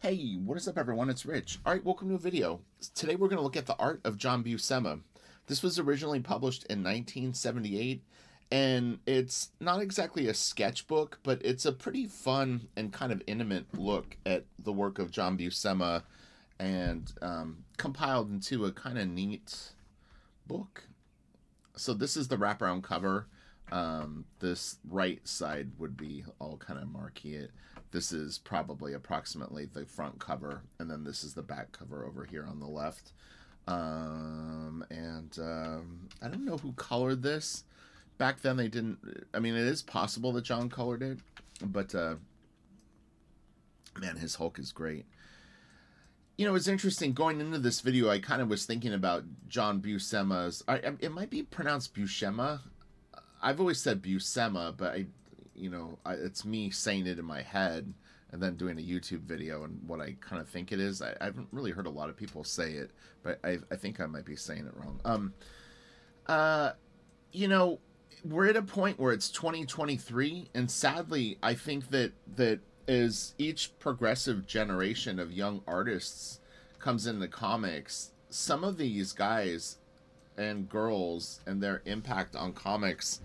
Hey, what is up everyone? It's Rich. Alright, welcome to a video. Today we're going to look at the art of John Buscema. This was originally published in 1978, and it's not exactly a sketchbook, but it's a pretty fun and kind of intimate look at the work of John Buscema and um, compiled into a kind of neat book. So this is the wraparound cover. Um, this right side would be all kind of marquee it. This is probably approximately the front cover, and then this is the back cover over here on the left. Um, and um, I don't know who colored this. Back then they didn't. I mean, it is possible that John colored it, but uh, man, his Hulk is great. You know, it's interesting going into this video. I kind of was thinking about John Buscema's. I, it might be pronounced Buscema. I've always said Buscema, but I, you know, I, it's me saying it in my head and then doing a YouTube video and what I kind of think it is. I, I haven't really heard a lot of people say it, but I, I think I might be saying it wrong. Um, uh, you know, we're at a point where it's 2023, and sadly, I think that that as each progressive generation of young artists comes into comics, some of these guys and girls and their impact on comics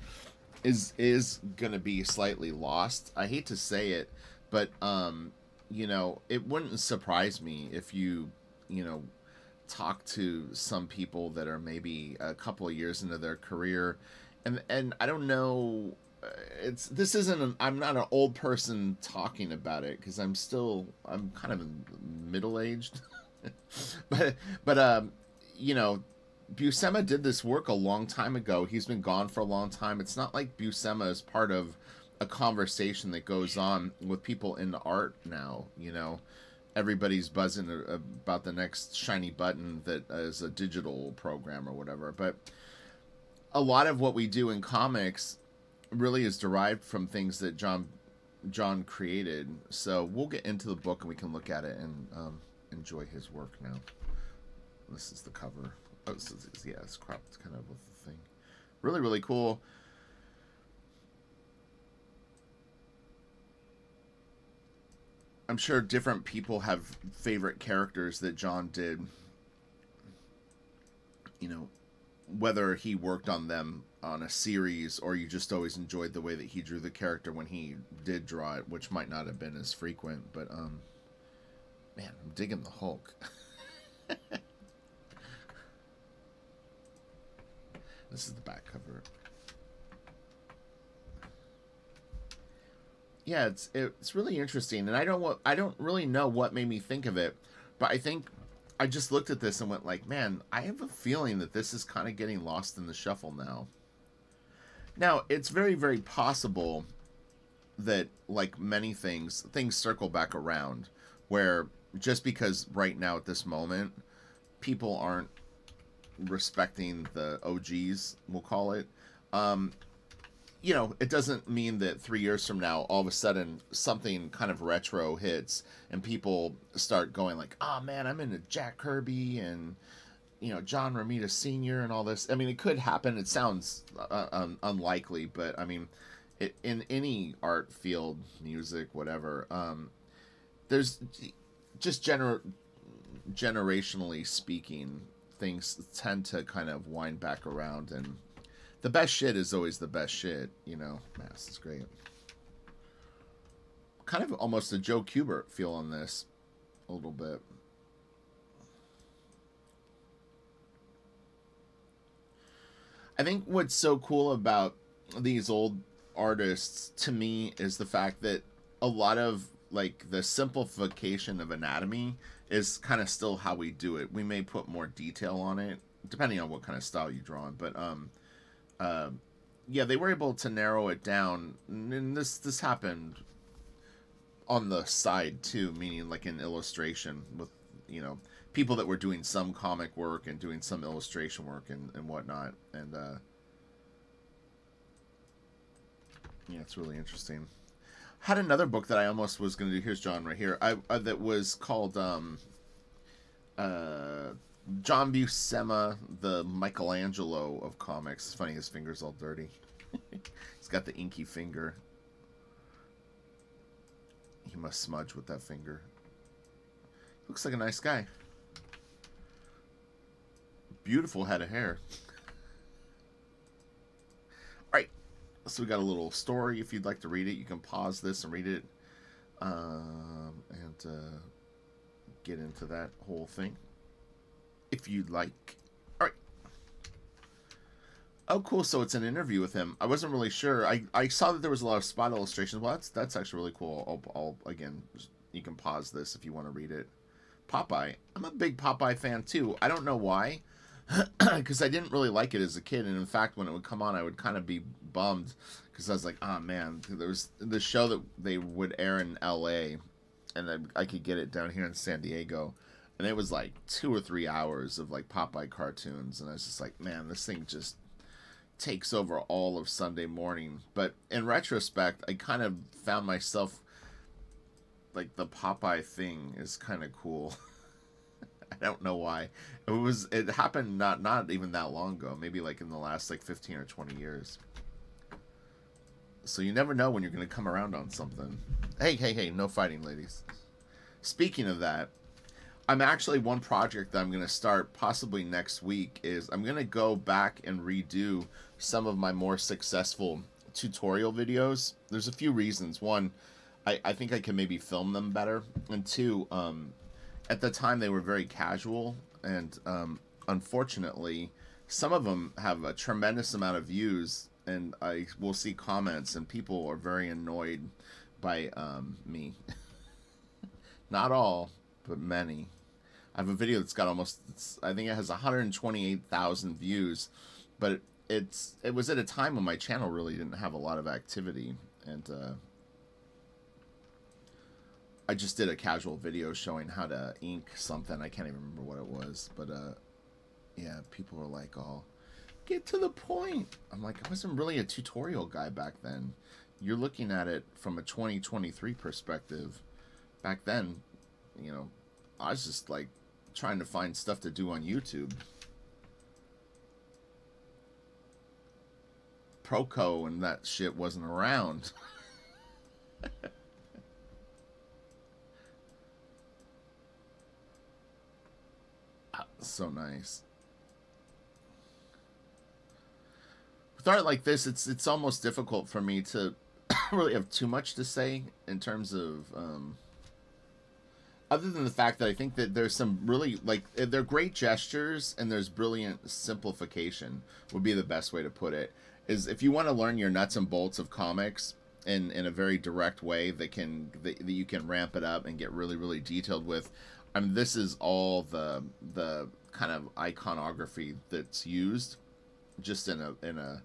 is is gonna be slightly lost. I hate to say it, but um, you know, it wouldn't surprise me if you, you know, talk to some people that are maybe a couple of years into their career, and and I don't know. Uh, it's this isn't. An, I'm not an old person talking about it because I'm still. I'm kind of middle aged, but but um, you know, Buscema did this work a long time ago. He's been gone for a long time. It's not like Buscema is part of a conversation that goes on with people in art now. You know, everybody's buzzing about the next shiny button that is a digital program or whatever. But a lot of what we do in comics really is derived from things that John John created. So we'll get into the book and we can look at it and um, enjoy his work now. This is the cover. Oh, so it's, yeah, it's cropped kind of with the thing. Really, really cool. I'm sure different people have favorite characters that John did. You know, whether he worked on them on a series or you just always enjoyed the way that he drew the character when he did draw it, which might not have been as frequent, but um man, I'm digging the Hulk. This is the back cover. Yeah, it's it's really interesting, and I don't what I don't really know what made me think of it, but I think I just looked at this and went like, man, I have a feeling that this is kind of getting lost in the shuffle now. Now, it's very very possible that like many things, things circle back around where just because right now at this moment people aren't respecting the OGs, we'll call it. Um, you know, it doesn't mean that three years from now, all of a sudden, something kind of retro hits and people start going like, "Oh man, I'm into Jack Kirby and you know John Romita Sr. and all this." I mean, it could happen. It sounds uh, un- unlikely, but I mean, it, in any art field, music, whatever, um, there's just gener- generationally speaking, things tend to kind of wind back around and the best shit is always the best shit, you know. Mass is great. Kind of almost a Joe Kubert feel on this a little bit. I think what's so cool about these old artists to me is the fact that a lot of like the simplification of anatomy is kind of still how we do it. We may put more detail on it depending on what kind of style you draw on, but um, uh, yeah, they were able to narrow it down, and this this happened on the side too, meaning like an illustration with you know people that were doing some comic work and doing some illustration work and and whatnot, and uh, yeah, it's really interesting had another book that I almost was going to do. Here's John right here. I uh, that was called um, uh, John Buscema, the Michelangelo of comics. It's funny, his finger's all dirty. He's got the inky finger. He must smudge with that finger. Looks like a nice guy. Beautiful head of hair. Alright, so we got a little story. If you'd like to read it, you can pause this and read it. Um, and uh, get into that whole thing. If you'd like. Alright. Oh, cool. So it's an interview with him. I wasn't really sure. I, I saw that there was a lot of spot illustrations. Well, that's, that's actually really cool. I'll, I'll again, you can pause this if you want to read it. Popeye. I'm a big Popeye fan too. I don't know why, because I didn't really like it as a kid, and in fact, when it would come on, I would kind of be bummed because I was like, oh man, there was the show that they would air in L.A. and I, I could get it down here in San Diego, and it was like two or three hours of like Popeye cartoons, and I was just like, man, this thing just takes over all of Sunday morning. But in retrospect, I kind of found myself like the Popeye thing is kind of cool. I don't know why. It was it happened not not even that long ago, maybe like in the last like 15 or 20 years. So you never know when you're going to come around on something. Hey, hey, hey, no fighting, ladies. Speaking of that, I'm actually one project that I'm going to start possibly next week is I'm going to go back and redo some of my more successful tutorial videos. There's a few reasons. One, I, I think I can maybe film them better. And two, um, at the time they were very casual, and um, unfortunately, some of them have a tremendous amount of views, and I will see comments, and people are very annoyed by um, me. Not all, but many. I have a video that's got almost, I think it has 128,000 views, but it, it's it was at a time when my channel really didn't have a lot of activity, and uh, I just did a casual video showing how to ink something. I can't even remember what it was, but uh, yeah, people were like, "Oh, get to the point." I'm like, I wasn't really a tutorial guy back then. You're looking at it from a 2023 perspective. Back then, you know, I was just like trying to find stuff to do on YouTube. Proco and that shit wasn't around. so nice. With art like this, it's it's almost difficult for me to really have too much to say in terms of um, other than the fact that I think that there's some really like eh, they're great gestures and there's brilliant simplification would be the best way to put it. Is if you want to learn your nuts and bolts of comics in in a very direct way that can that, that you can ramp it up and get really really detailed with I mean, this is all the the kind of iconography that's used, just in a in a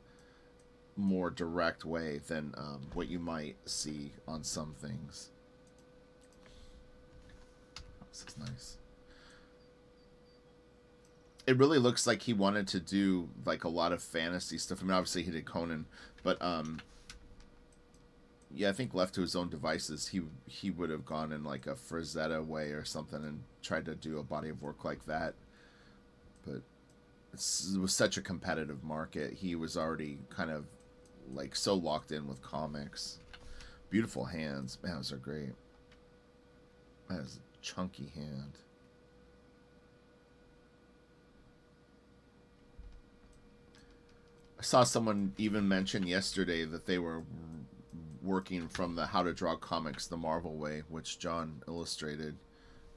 more direct way than um, what you might see on some things. This is nice. It really looks like he wanted to do like a lot of fantasy stuff. I mean, obviously he did Conan, but um, yeah, I think left to his own devices, he he would have gone in like a Frazetta way or something and tried to do a body of work like that. But it was such a competitive market. He was already kind of like so locked in with comics. Beautiful hands, man, those are great. That is a chunky hand. I saw someone even mention yesterday that they were working from the How to Draw Comics the Marvel way, which John illustrated.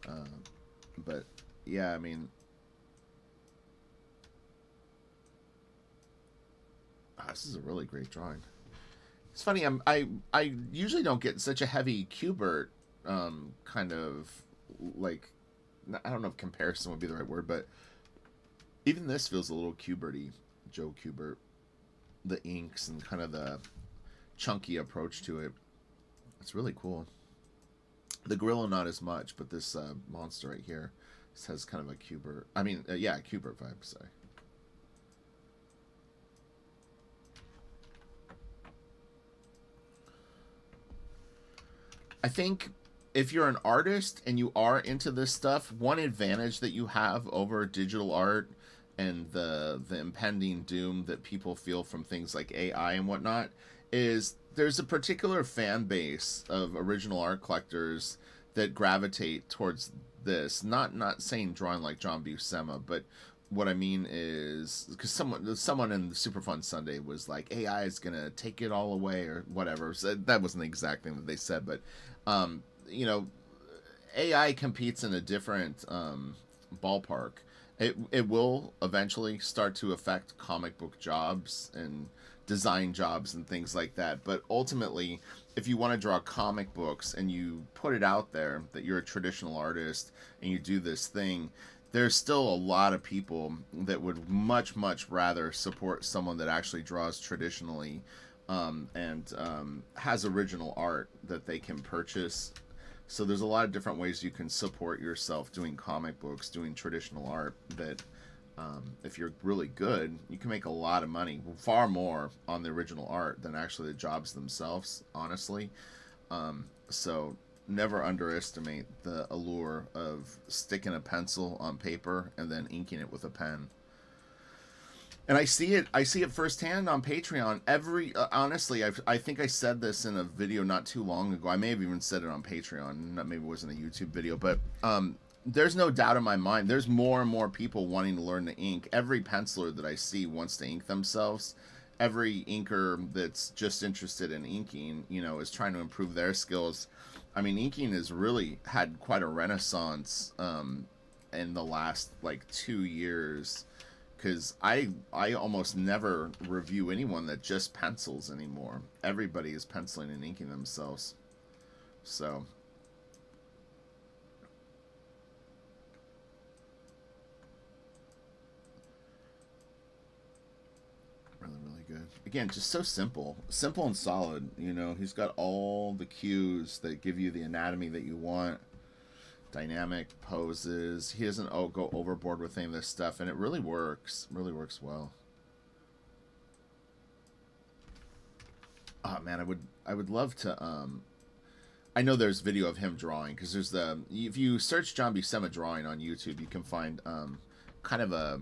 Uh, but yeah, I mean, oh, this is a really great drawing. It's funny. I'm I I usually don't get such a heavy Kubert um, kind of like I don't know if comparison would be the right word, but even this feels a little Kuberty, Joe Kubert. The inks and kind of the chunky approach to it. It's really cool. The gorilla not as much, but this uh, monster right here has kind of a Kubert. I mean, uh, yeah, Kubert vibe. Sorry. I think if you're an artist and you are into this stuff, one advantage that you have over digital art and the the impending doom that people feel from things like AI and whatnot is there's a particular fan base of original art collectors that gravitate towards this. Not not saying drawing like John Buscema, but what I mean is because someone someone in Super Fun Sunday was like AI is gonna take it all away or whatever. So that wasn't the exact thing that they said, but um, you know, AI competes in a different um, ballpark. It it will eventually start to affect comic book jobs and design jobs and things like that. But ultimately, if you want to draw comic books and you put it out there that you're a traditional artist and you do this thing, there's still a lot of people that would much much rather support someone that actually draws traditionally um, and um, has original art that they can purchase so there's a lot of different ways you can support yourself doing comic books doing traditional art that um, if you're really good you can make a lot of money far more on the original art than actually the jobs themselves honestly um, so never underestimate the allure of sticking a pencil on paper and then inking it with a pen. And I see it. I see it firsthand on Patreon. Every uh, honestly, i I think I said this in a video not too long ago. I may have even said it on Patreon. Maybe it wasn't a YouTube video, but um, there's no doubt in my mind. There's more and more people wanting to learn to ink. Every penciler that I see wants to ink themselves. Every inker that's just interested in inking, you know, is trying to improve their skills I mean, inking has really had quite a renaissance um, in the last like two years. Because I I almost never review anyone that just pencils anymore. Everybody is penciling and inking themselves. So good. Again, just so simple, simple and solid. You know, he's got all the cues that give you the anatomy that you want. Dynamic poses. He doesn't oh, go overboard with any of this stuff, and it really works. Really works well. Oh man, I would I would love to. Um, I know there's video of him drawing because there's the if you search John Buscema drawing on YouTube, you can find um, kind of a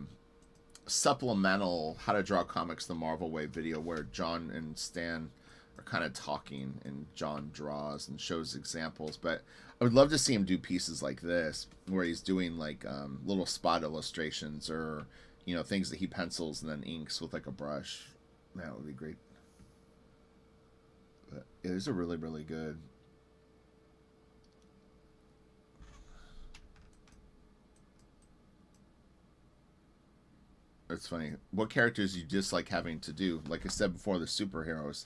supplemental how to draw comics the Marvel way video where John and Stan are kind of talking and John draws and shows examples. But I would love to see him do pieces like this where he's doing like um, little spot illustrations or you know things that he pencils and then inks with like a brush. That would be great. But it is a really really good It's funny. What characters you dislike having to do? Like I said before, the superheroes.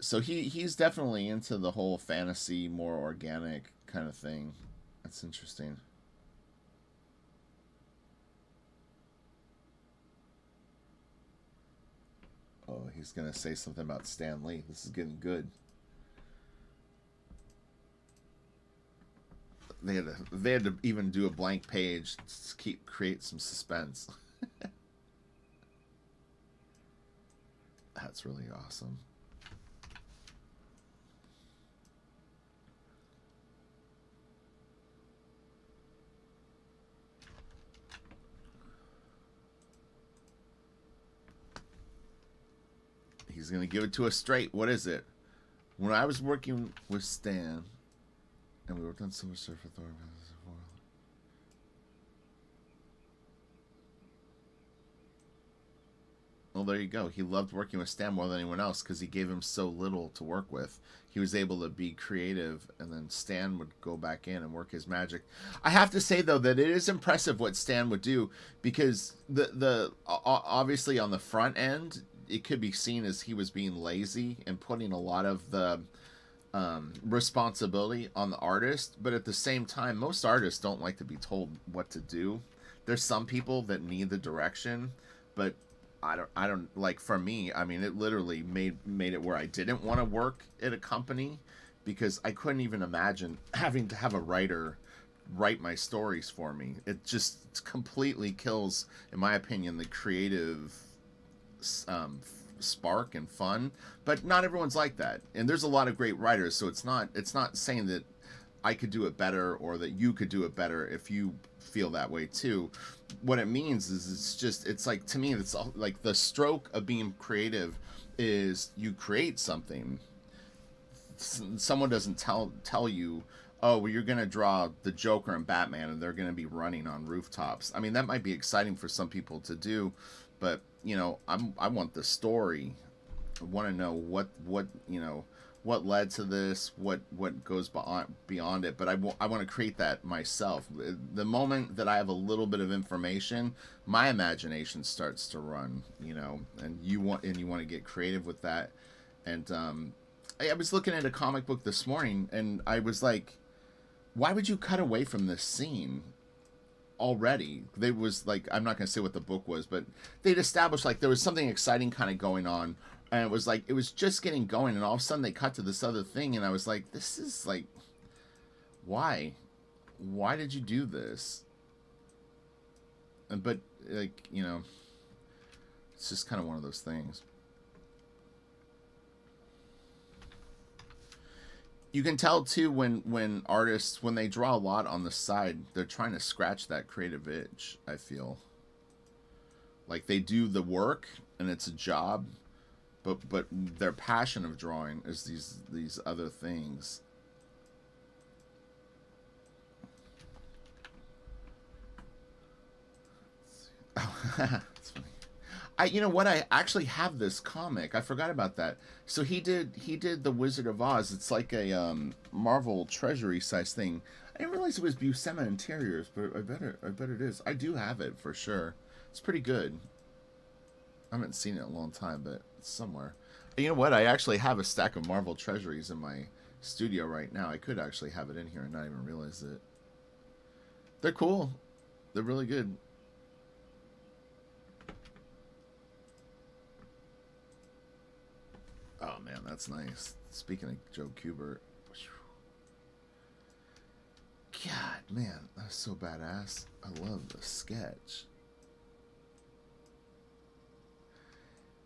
So he he's definitely into the whole fantasy, more organic kind of thing. That's interesting. Oh, he's gonna say something about Stan Lee. This is getting good. They had to, they had to even do a blank page to keep create some suspense. That's really awesome. He's going to give it to us straight. What is it? When I was working with Stan, and we worked on Silver Surfer Thor. Well, there you go. He loved working with Stan more than anyone else because he gave him so little to work with. He was able to be creative, and then Stan would go back in and work his magic. I have to say though that it is impressive what Stan would do because the the obviously on the front end it could be seen as he was being lazy and putting a lot of the um, responsibility on the artist. But at the same time, most artists don't like to be told what to do. There's some people that need the direction, but I don't I don't like for me, I mean it literally made made it where I didn't want to work at a company because I couldn't even imagine having to have a writer write my stories for me. It just completely kills in my opinion the creative um, spark and fun, but not everyone's like that. And there's a lot of great writers, so it's not it's not saying that I could do it better or that you could do it better if you feel that way too. What it means is it's just it's like to me it's all, like the stroke of being creative is you create something. Someone doesn't tell tell you oh, well, you're going to draw the Joker and Batman and they're going to be running on rooftops. I mean, that might be exciting for some people to do, but, you know, I'm, I want the story. I want to know what, what, you know, what led to this, what, what goes beyond, beyond it. But I, I want to create that myself. The moment that I have a little bit of information, my imagination starts to run, you know, and you want, and you want to get creative with that. And, um, I was looking at a comic book this morning and I was like, why would you cut away from this scene already? They was like, I'm not going to say what the book was, but they'd established like there was something exciting kind of going on. And it was like, it was just getting going. And all of a sudden they cut to this other thing. And I was like, this is like, why? Why did you do this? And, but like, you know, it's just kind of one of those things. you can tell too when when artists when they draw a lot on the side they're trying to scratch that creative itch i feel like they do the work and it's a job but but their passion of drawing is these these other things oh, I you know what I actually have this comic. I forgot about that. So he did he did the Wizard of Oz. It's like a um, Marvel Treasury size thing. I didn't realize it was Buscema Interiors, but I bet it I bet it is. I do have it for sure. It's pretty good. I haven't seen it in a long time, but it's somewhere. You know what? I actually have a stack of Marvel Treasuries in my studio right now. I could actually have it in here and not even realize it. They're cool. They're really good. Oh man, that's nice. Speaking of Joe Kubert. God, man, that's so badass. I love the sketch.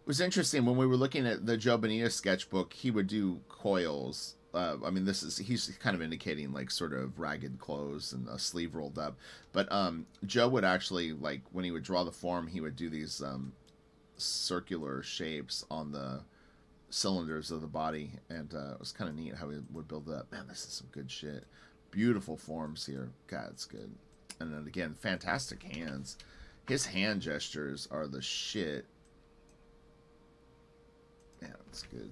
Was interesting when we were looking at the Joe Bonita sketchbook, he would do coils. Uh, I mean, this is he's kind of indicating like sort of ragged clothes and a sleeve rolled up. But um, Joe would actually like when he would draw the form, he would do these um, circular shapes on the cylinders of the body, and uh, it was kind of neat how he would build that. Man, this is some good shit. Beautiful forms here. God, it's good. And then again, fantastic hands. His hand gestures are the shit. Yeah, that's good.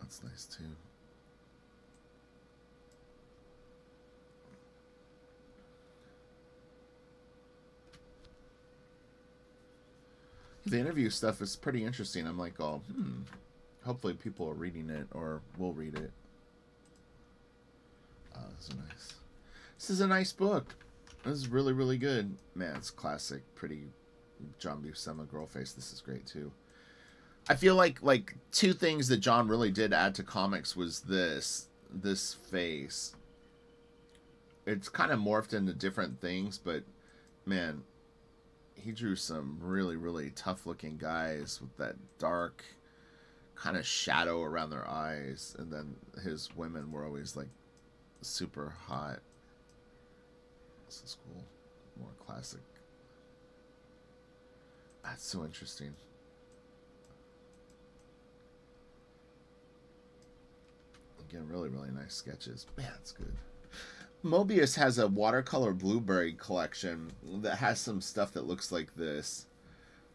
That's nice too. the interview stuff is pretty interesting. I'm like, oh, hmm. Hopefully, people are reading it or will read it. Oh, this is nice. This is a nice book. This is really, really good. Man, it's classic. Pretty John Buscema girl face. This is great too. I feel like like two things that John really did add to comics was this this face. It's kind of morphed into different things, but man, he drew some really really tough looking guys with that dark kind of shadow around their eyes and then his women were always like super hot this is cool more classic that's so interesting again really really nice sketches man it's good Moebius has a watercolor blueberry collection that has some stuff that looks like this.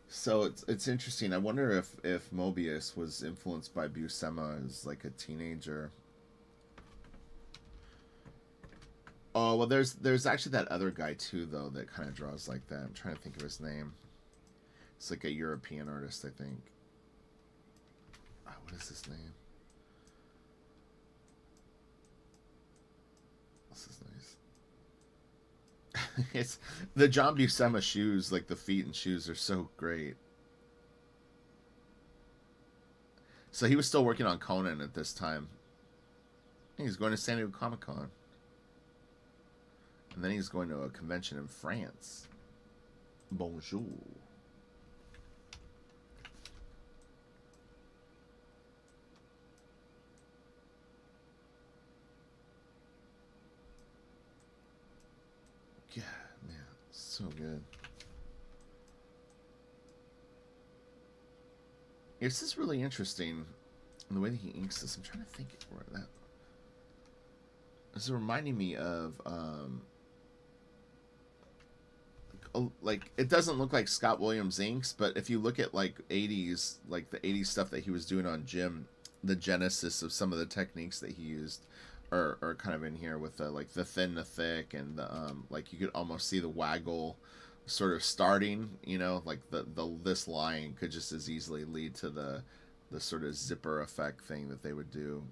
So it's it's interesting. I wonder if if Moebius was influenced by Buscema as like a teenager. Oh well, there's there's actually that other guy too though that kind of draws like that. I'm trying to think of his name. It's like a European artist, I think. Oh, what is his name? This is nice. it's the John Buscema shoes, like the feet and shoes, are so great. So he was still working on Conan at this time. He's going to San Diego Comic Con. And then he's going to a convention in France. Bonjour. So good. This is really interesting. The way that he inks this, I'm trying to think where that. This is reminding me of um, like it doesn't look like Scott Williams inks, but if you look at like 80s, like the 80s stuff that he was doing on Jim, the genesis of some of the techniques that he used are, are kind of in here with the like the thin the thick and the um like you could almost see the waggle sort of starting, you know, like the the this line could just as easily lead to the the sort of zipper effect thing that they would do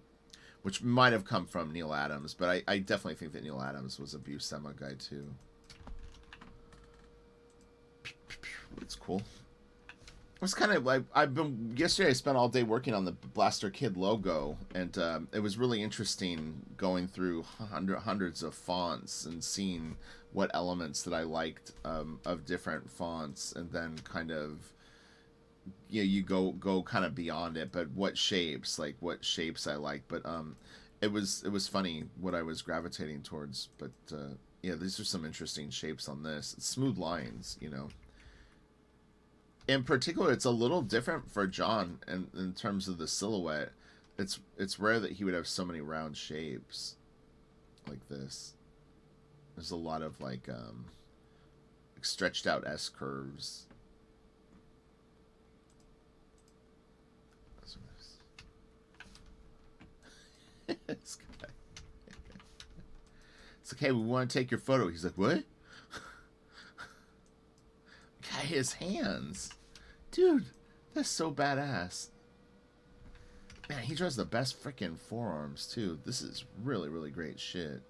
which might have come from Neal Adams, but I, I definitely think that Neal Adams was a Buscema guy too. It's cool. It's kind of like I've been yesterday. I spent all day working on the Blasterkid logo, and um, it was really interesting going through hundred, hundreds of fonts and seeing what elements that I liked um, of different fonts, and then kind of you know, you go go kind of beyond it, but what shapes, like what shapes I like. But um, it was it was funny what I was gravitating towards. But uh, yeah, these are some interesting shapes on this. smooth lines, you know in particular, it's a little different for John in, in terms of the silhouette. It's it's rare that he would have so many round shapes like this. There's a lot of like um, stretched out S curves. it's okay. We want to take your photo. He's like, what? Guy, his hands. Dude, that's so badass. Man, he draws the best freaking forearms, too. This is really, really great shit.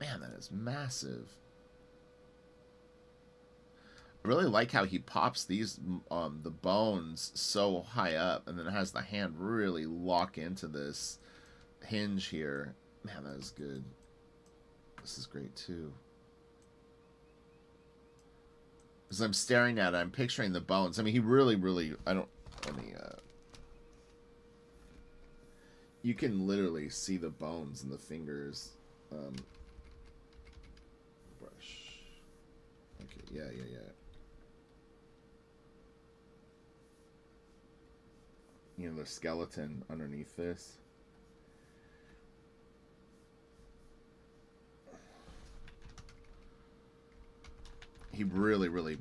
Man, that is massive. I really like how he pops these, um, the bones so high up and then has the hand really lock into this hinge here. Man, that is good. This is great, too. As I'm staring at it, I'm picturing the bones. I mean, he really, really, I don't, let me, uh, you can literally see the bones and the fingers. Um, brush. Okay, yeah, yeah, yeah. You know, the skeleton underneath this. He really really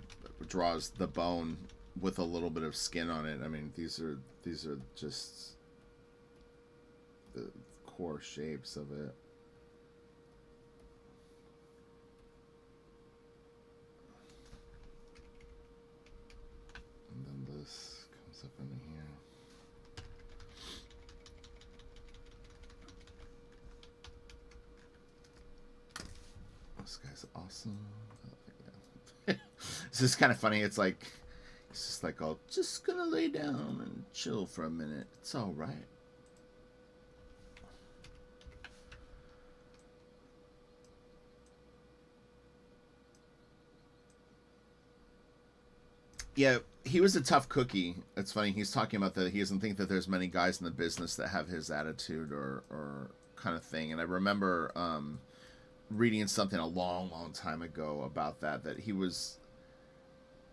draws the bone with a little bit of skin on it. I mean, these are these are just the core shapes of it. And then this comes up in here. This guy's awesome. This is kind of funny. It's like, it's just like, oh, just gonna lay down and chill for a minute. It's all right. Yeah, he was a tough cookie. It's funny. He's talking about that he doesn't think that there's many guys in the business that have his attitude or, or kind of thing. And I remember um, reading something a long, long time ago about that, that he was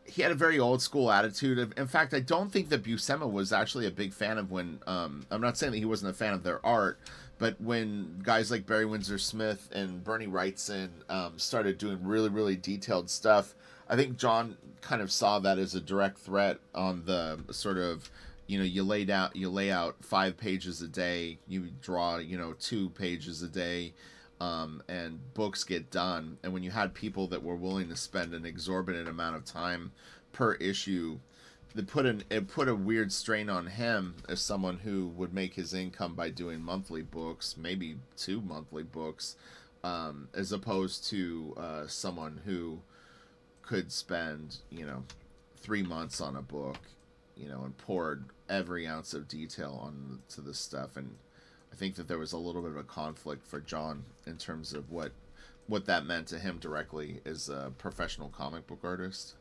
he had a very old school attitude. In fact, I don't think that Buscema was actually a big fan of when. Um, I'm not saying that he wasn't a fan of their art, but when guys like Barry Windsor Smith and Bernie Wrightson um, started doing really, really detailed stuff, I think John kind of saw that as a direct threat on the sort of, you know, you laid out, you lay out five pages a day, you draw, you know, two pages a day um, and books get done. And when you had people that were willing to spend an exorbitant amount of time per issue, it put an it put a weird strain on him as someone who would make his income by doing monthly books, maybe two monthly books, um, as opposed to uh, someone who could spend you know three months on a book, you know, and poured every ounce of detail on to the stuff and I think that there was a little bit of a conflict for John in terms of what what that meant to him directly as a professional comic book artist.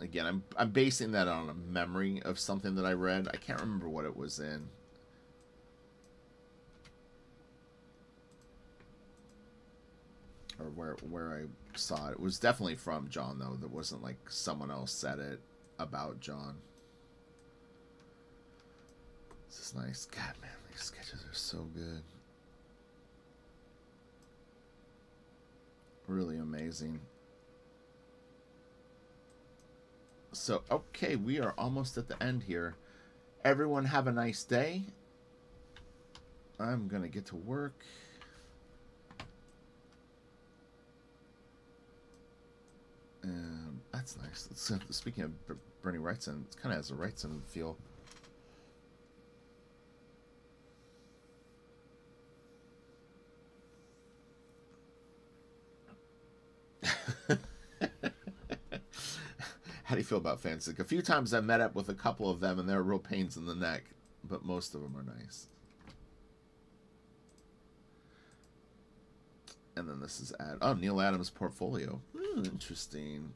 Again, I'm I'm basing that on a memory of something that I read. I can't remember what it was in. Or where where I saw it. It was definitely from John though. That wasn't like someone else said it about John. This is nice. God, man, these sketches are so good. Really amazing. So, okay, we are almost at the end here. Everyone have a nice day. I'm going to get to work. And that's nice. Uh, speaking of Bernie Wrightson, it kind of has a Wrightson feel. How do you feel about Fanslick? A few times I've met up with a couple of them, and they're real pains in the neck, but most of them are nice. And then this is ad. Oh, Neal Adams' portfolio. Hmm, interesting.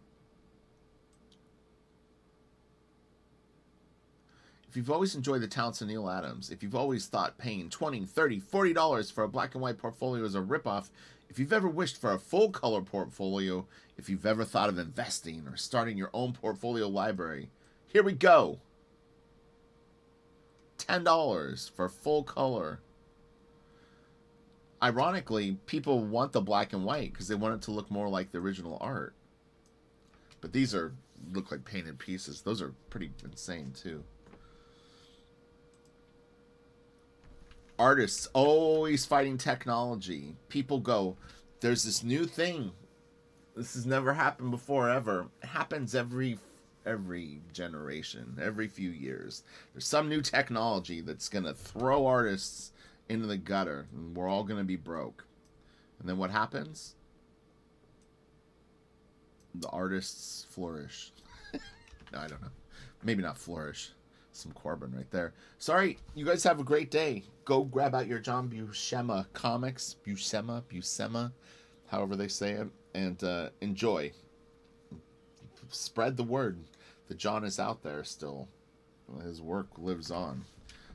If you've always enjoyed the talents of Neal Adams, if you've always thought paying 20 30 $40 for a black and white portfolio is a ripoff, if you've ever wished for a full color portfolio, if you've ever thought of investing or starting your own portfolio library, here we go. $10 for full color ironically, people want the black and white because they want it to look more like the original art. But these are look like painted pieces. Those are pretty insane too. Artists always fighting technology. People go, there's this new thing. This has never happened before ever. It happens every every generation, every few years. There's some new technology that's going to throw artists into the gutter, and we're all going to be broke. And then what happens? The artists flourish. no, I don't know. Maybe not flourish. Some Corben right there. Sorry, you guys have a great day. Go grab out your John Buscema comics, Buscema, Buscema, however they say it, and uh, enjoy. Spread the word that John is out there still. His work lives on,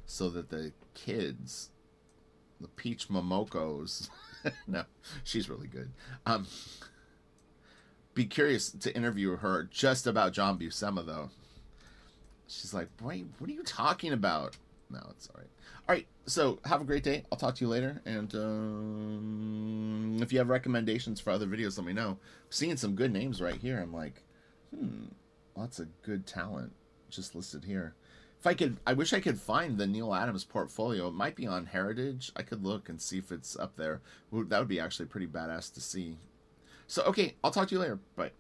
so that the kids the Peach Momokos. no, she's really good. Um, be curious to interview her just about John Buscema, though. She's like, wait, what are you talking about? No, it's all right. All right, so have a great day. I'll talk to you later. And um, if you have recommendations for other videos, let me know. I'm seeing some good names right here. I'm like, hmm, lots of good talent just listed here. If I could, I wish I could find the Neal Adams portfolio. It might be on Heritage. I could look and see if it's up there. That would be actually pretty badass to see. So, okay, I'll talk to you later. Bye.